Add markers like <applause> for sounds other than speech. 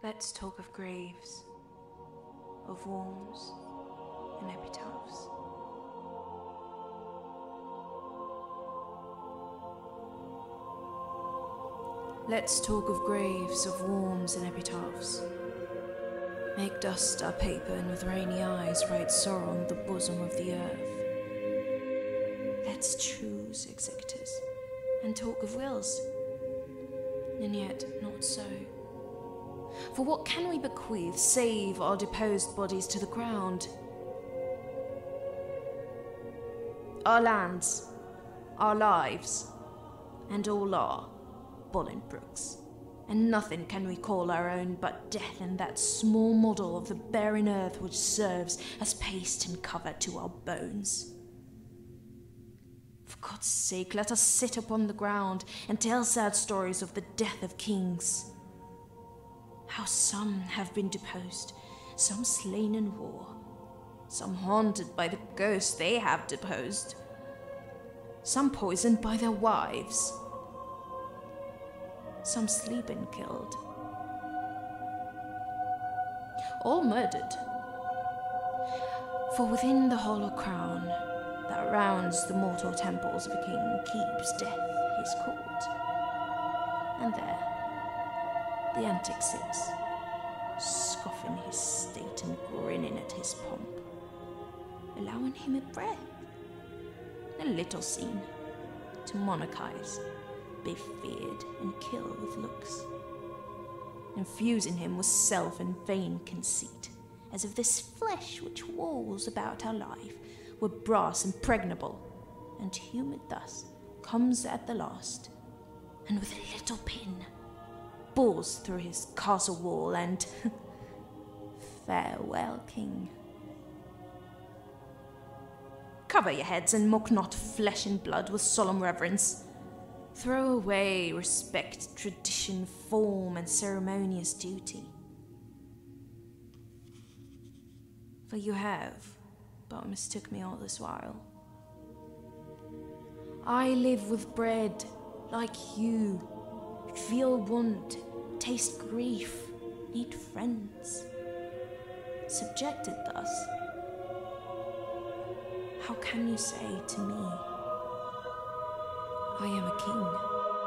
Let's talk of graves, of worms and epitaphs. Let's talk of graves, of worms and epitaphs. Make dust our paper and with rainy eyes write sorrow on the bosom of the earth. Let's choose executors and talk of wills, and yet not so. For what can we bequeath save our deposed bodies to the ground? Our lands, our lives, and all our Bolingbroke's. And nothing can we call our own but death and that small model of the barren earth which serves as paste and cover to our bones. For God's sake, let us sit upon the ground and tell sad stories of the death of kings how some have been deposed, some slain in war, some haunted by the ghosts they have deposed, some poisoned by their wives, some sleeping killed, all murdered. For within the hollow crown that rounds the mortal temples of a king keeps death his court, and there the antic sits, scoffing his state and grinning at his pomp, allowing him a breath, a little scene, to monarchize, be feared, and kill with looks, infusing him with self and vain conceit, as if this flesh which walls about our life were brass impregnable, and humid thus comes at the last, and with a little pin bores through his castle wall and. <laughs> Farewell, King. Cover your heads and mock not flesh and blood with solemn reverence. Throw away respect, tradition, form, and ceremonious duty. For you have but mistook me all this while. I live with bread like you, feel want, taste grief, need friends. Subjected thus, how can you say to me, I am a king?